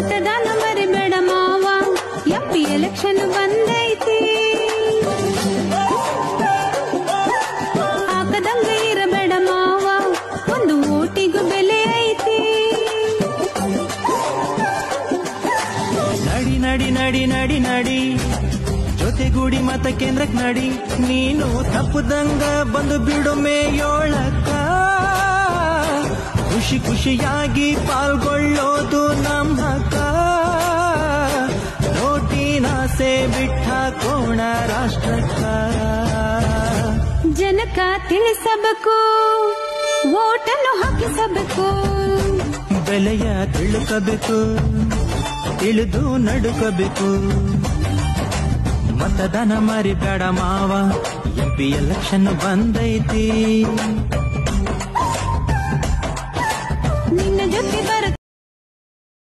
ಮತದಾನ ಮರಿಬೇಡ ಮಾವ. ಎಂಪಿ ಎಲೆಕ್ಷನ್ ಬಂದೈತಿ. ಹಾಕದಂಗ ಇರಬೇಡ ಮಾವ. ಒಂದು ಓಟಿಗೂ ಬೆಲೆ ಐತಿ. ನಡಿ ನಡಿ ನಡಿ ನಡಿ ನಡಿ. ಜೊತೆಗೂಡಿ ಮತ ಕೇಂದ್ರಕ್ಕೆ ನಡಿ. ನೀನು ತಪ್ಪದಂಗ ಬಂದು ಬಿಡು ಮೇಯೋಳಕ್ಕ. ಖುಷಿ ಖುಷಿಯಾಗಿ ಪಾಲ್ಗೊಳ್ಳೋದು ನಮ್ಮ ನೋಟಿನಾಸೆ ಬಿಟ್ಟ ಕೋಣ ರಾಷ್ಟ್ರಕ್ಕ ಜನಕ ತಿಳಿಸಬೇಕು ಓಟನ್ನು ಹಾಕಿಸಬೇಕು. ಬೆಲೆಯ ತಿಳುಕಬೇಕು ತಿಳಿದು ನಡುಕಬೇಕು. ಮತದಾನ ಮರಿಬೇಡ ಮಾವ ಎಂಪಿ ಎಲೆಕ್ಷನ್ ಬಂದೈತಿ. ನಿನ್ನ ಜೊತೆ ಬರ